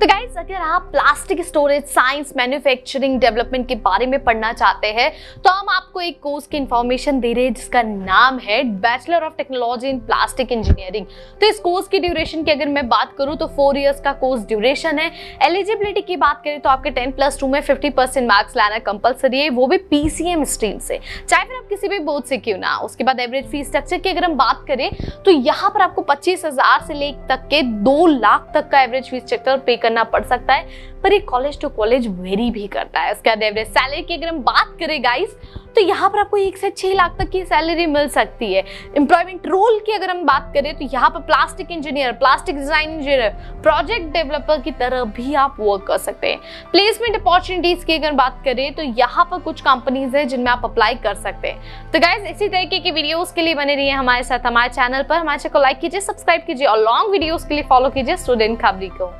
तो गाइज़ अगर आप plastic storage science manufacturing development के बारे में पढ़ना चाहते हैं तो हम आपको एक कोर्स की इंफॉर्मेशन दे रहे हैं जिसका नाम है bachelor of technology in plastic engineering तो इस कोर्स की ड्यूरेशन की अगर मैं बात करूँ तो फोर इयर्स का कोर्स ड्यूरेशन है। एलिजिबिलिटी की बात करें तो आपके टेन प्लस टू में फिफ्टी परसेंट मार्क्स लाना कंपलसरी है। वो भी पीसीएम स्ट्रीम से। चाहे फिर आप किसी भी बोर्ड से क्यों ना उसके बाद एवरेज फ़ीस स्ट्रक्चर की अगर हम बात करें तो यहाँ पर आपको पच्चीस से ले तक के दो लाख तक का एवरेज फ़ीस स्ट्रक्चर पे करना पड़ सकता है, पर ये कॉलेज टू कॉलेज वेरी भी करता है। उसके बाद एवरेज सैलरी की अगर हम बात करें गाइस तो यहाँ पर आपको एक से छह लाख तक की सैलरी मिल सकती है। एम्प्लॉयमेंट रोल की अगर हम बात करें तो यहाँ पर plastic engineer plastic design engineer project developer की तरह भी आप वर्क कर सकते हैं। प्लेसमेंट अपॉर्चुनिटीज़ की अगर बात करें तो यहाँ पर कुछ कंपनीज़ है जिनमें आप अप्लाई कर सकते हैं। तो गाइज़ इसी तरीके की वीडियोस के लिए बने रहिए हमारे साथ, हमारे चैनल पर। हमारे चैनल को लाइक कीजिए सब्सक्राइब कीजिए और लॉन्ग वीडियोस के लिए फॉलो कीजिए स्टूडेंट खबरी को।